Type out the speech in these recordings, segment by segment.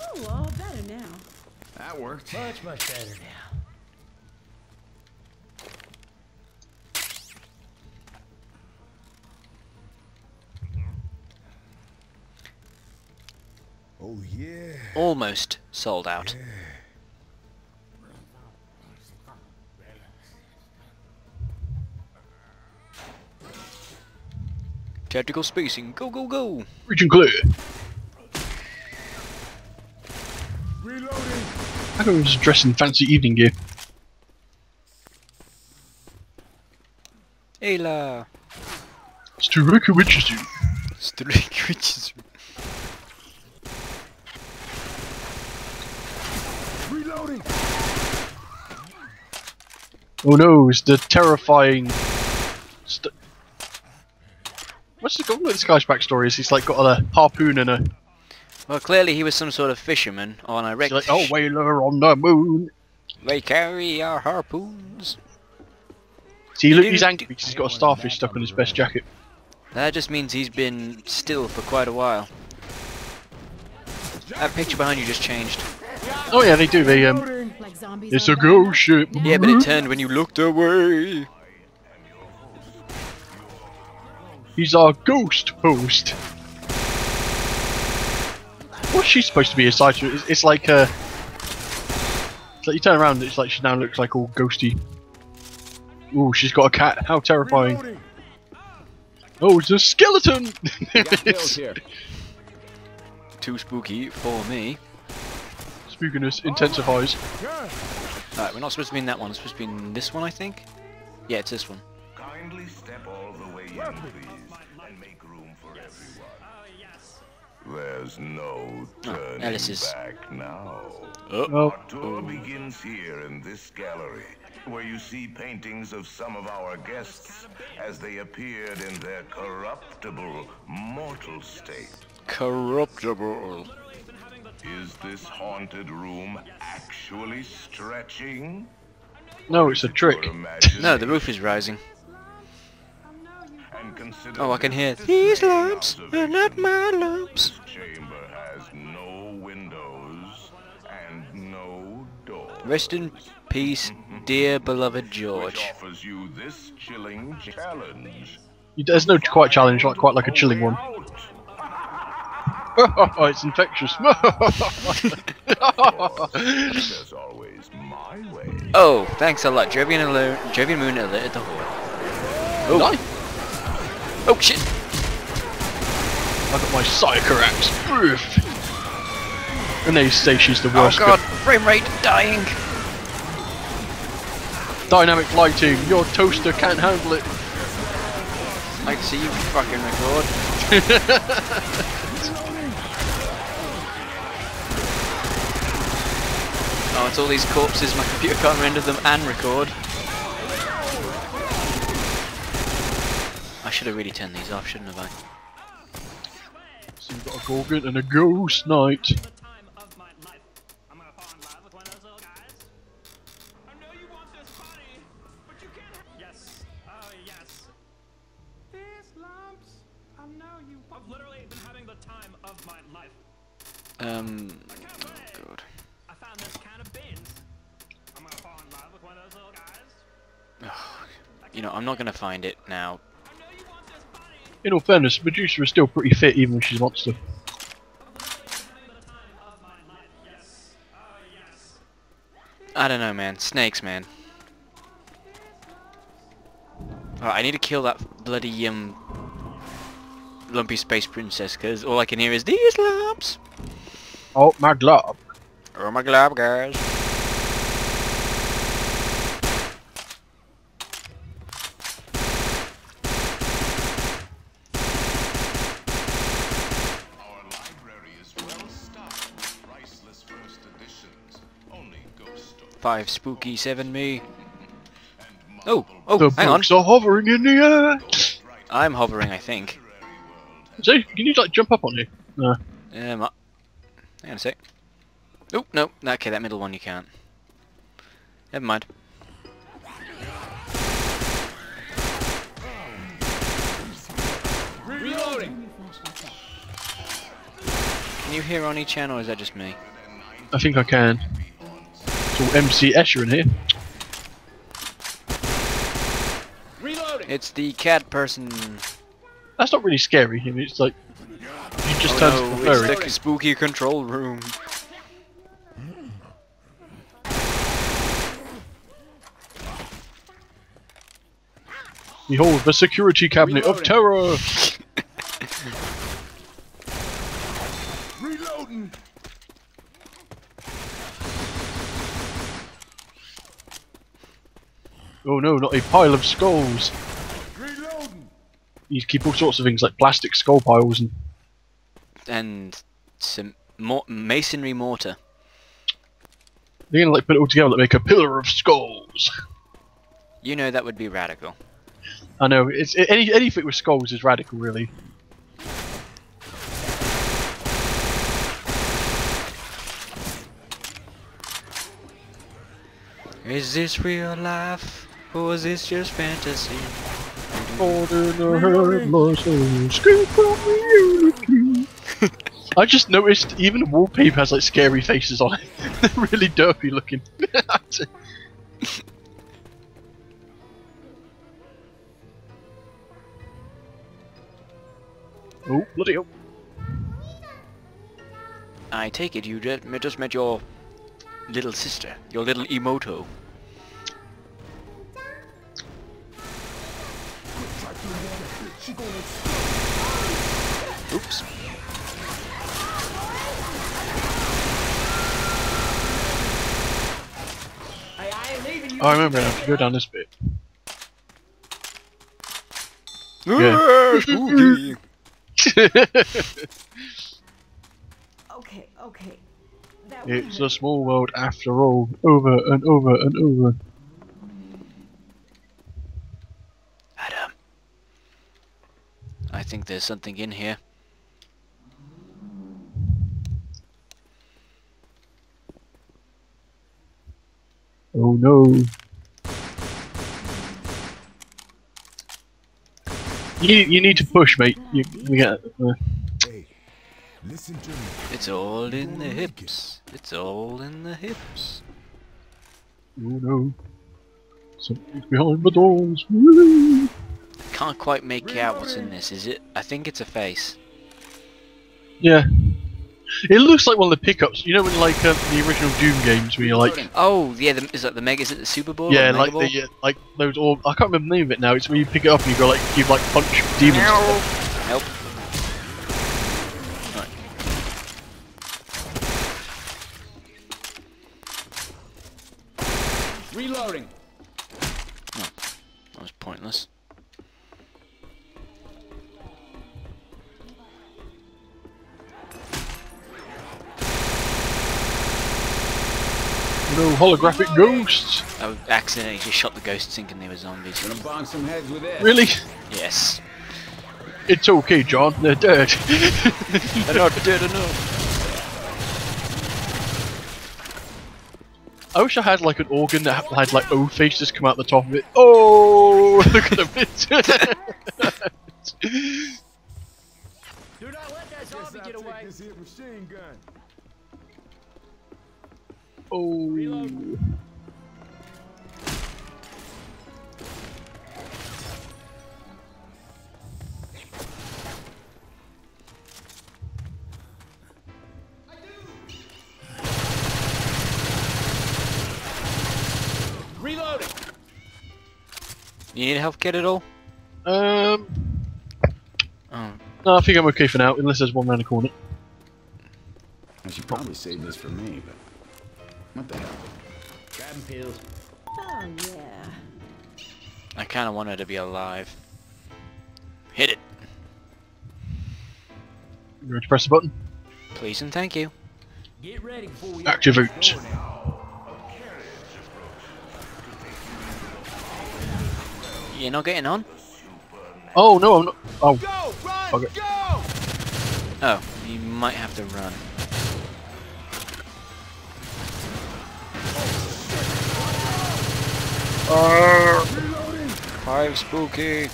Oh, all better now. That worked. Much, much better now. Oh yeah. Almost sold out. Tactical spacing, go go go! Reach and clear. Reloading. I thought he was dressed in fancy evening gear. Ayla! It's too Ricky witches you. Strike witches. Reloading. Oh no, it's the terrifying. St- What's the what this guy's backstory? Is he's like got a harpoon and a Well, clearly he was some sort of fisherman on a he's wrecked like oh whaler on the moon. They carry our harpoons. See, look, he's angry because he's got a starfish stuck on his best jacket. That just means he's been still for quite a while. That picture behind you just changed. Oh yeah, they do. They um, Like it's a ghost ship. Yeah, but it turned when you looked away. He's our ghost host. What's she supposed to be aside to? It's, it's like uh, it's like you turn around, it's like she now looks like all ghosty. Ooh, she's got a cat. How terrifying! Reloading. Oh, it's a skeleton. Got here. Too spooky for me. Spookiness intensifies. Alright, we're not supposed to be in that one. It's supposed to be in this one, I think. Yeah, it's this one. Kindly step all the way in, please, There's no oh, turning Alice is- back now. Oh, oh. Our tour oh. begins here in this gallery, where you see paintings of some of our guests as they appeared in their corruptible, mortal state. Corruptible. Is this haunted room actually stretching? no, it's a trick. No, the roof is rising. And consider Oh, I can hear. the These same lamps are not my lamps. This chamber has no windows and no doors. Rest in peace, dear beloved Which George. offers you this chilling challenge. There's no quite challenge, like quite like a chilling one. Out. oh, it's infectious. As always, my way. Oh, thanks a lot. Jovian, alone, Jovian Moon alerted the horde. oh. Oh shit! I got my Psyker axe. Oof. And they say she's the worst. Oh worst. god, frame rate dying! Dynamic lighting. Your toaster can't handle it. I see you fucking record. oh, it's all these corpses, my computer can't render them and record. Should have really turned these off, shouldn't have I? So you've got a Gorgon and a Ghost Knight. the time of my life. I'm gonna fall in love with one of those little guys. I know you want this body, but you can't. Yes. Oh yes. I know you. I've literally been having the time of my life. Um, oh god. I found this can of beans. I'm gonna fall in love with one of those little guys. You know, I'm not gonna find it now. In all fairness, Medusa is still pretty fit even when she's a monster. I don't know, man. Snakes, man. Alright, I need to kill that bloody, um... Lumpy Space Princess, because all I can hear is these lamps! Oh, my glove. Oh my glob, guys. Five spooky, seven me. Oh, oh, The hang on. books are hovering in the air. I'm hovering, I think. See, can you like jump up on you? No. Um, uh, hang on a sec. Oh, no, okay, that middle one you can't. Never mind. Reloading. Can you hear Oni Chan or is that just me? I think I can. It's MC Escher in here. Reloading. It's the cat person. That's not really scary. I mean, it's like you just Oh turn no, to it's prefer the spooky control room. Behold the security cabinet of terror. Reloading. Oh no, not a pile of skulls. Reloading. You keep all sorts of things like plastic skull piles and And some mor- masonry mortar. they're gonna like put it all together to make a pillar of skulls. You know that would be radical. I know it's any anything with skulls is radical, really. Is this real life or is this just fantasy? I just noticed even the wallpaper has like scary faces on it. They're really derpy looking. oh, bloody hell. I take it you just met your little sister, your little imouto. Oops. Oh, I remember now. To go down this bit. Ah, spooky. Okay, okay. That it's a small world after all. Over and over and over. I think there's something in here. Oh no. You, you need to push, mate. You, we get. Uh, listen to me. It's all in the hips. It's all in the hips. oh no. Something's behind the doors. Woo! Can't quite make out what's in this, is it? I think it's a face. Yeah. It looks like one of the pickups. You know, in like um, the original Doom games, where you're like, Oh, yeah, the, is that the Mega? Is it the Super Bowl? yeah, the like the uh, like those. Or I can't remember the name of it now. It's where you pick it up and you go like you like punch demons. Ball? Nope. Right. Reloading. That was pointless. Holographic ghosts. I accidentally just shot the ghosts thinking they were zombies. Gonna bonk some heads with this. Really? Yes. It's okay, John. They're dead. They're not dead enough. I wish I had like an organ that had like O faces come out the top of it. Oh, look at him. Do not let that Guess zombie get away. This here machine gun. oh. Reloading. You need a health kit at all? Um. Oh, No, I think I'm okay for now, unless there's one around the corner. I should probably save this for me, but what the hell? Grabbing pills. Oh yeah. I kind of want her to be alive. Hit it, You ready to press the button? please and thank you. Get ready before we Activate. You're not getting on? Oh no, I'm not. Oh, Go! Run! Okay. Go! Oh, you might have to run. Ah. Five spooky.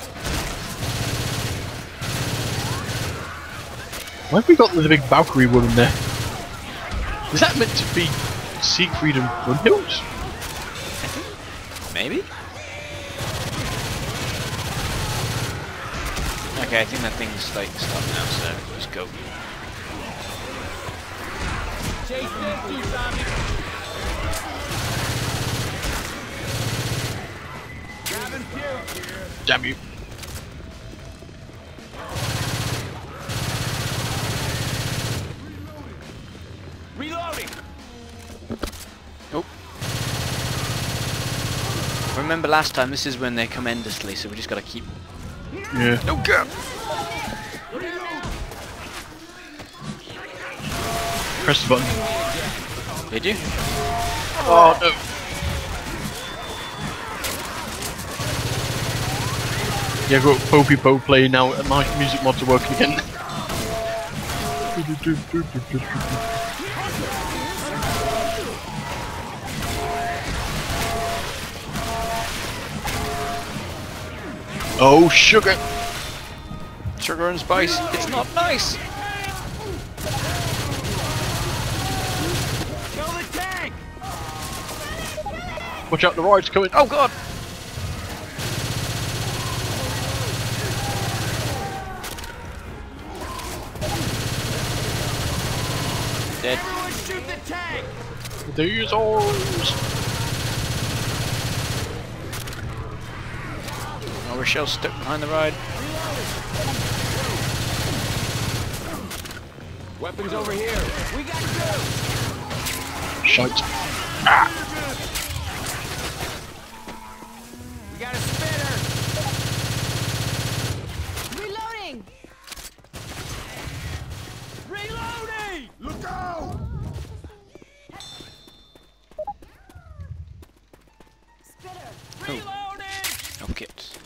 Why have we got the big Valkyrie woman there? Is that meant to be Siegfried and Brunhild? Maybe? Okay, I think that thing's like stopped now, so just go. Damn you. Reloading. Remember last time, this is when they come endlessly, so we just gotta keep... Yeah. No go! Press the button. Did you? Oh no. Yeah, I've got PoPiPo playing now and my music mods are working again. Oh, sugar! Sugar and spice, it's not nice! Kill the tank. Watch out, the ride's coming. Oh god! These arms! Oh, Rochelle's stuck behind the ride. Weapons over here. We got two. Shite. We ah got a spinner. Reloading! Reloading. Look out! Spitter! Reloading. No kits.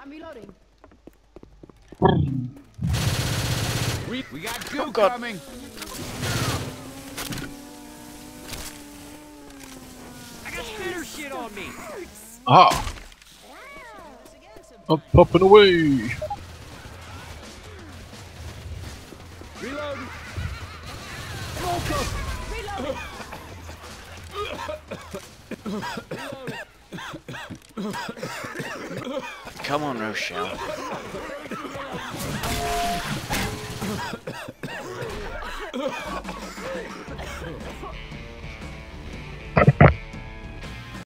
I'm reloading. Re- we got goo God. coming. I got spitter shit on me. Ah! I'm popping away! Reloading. Reloading! Come on, Rochelle.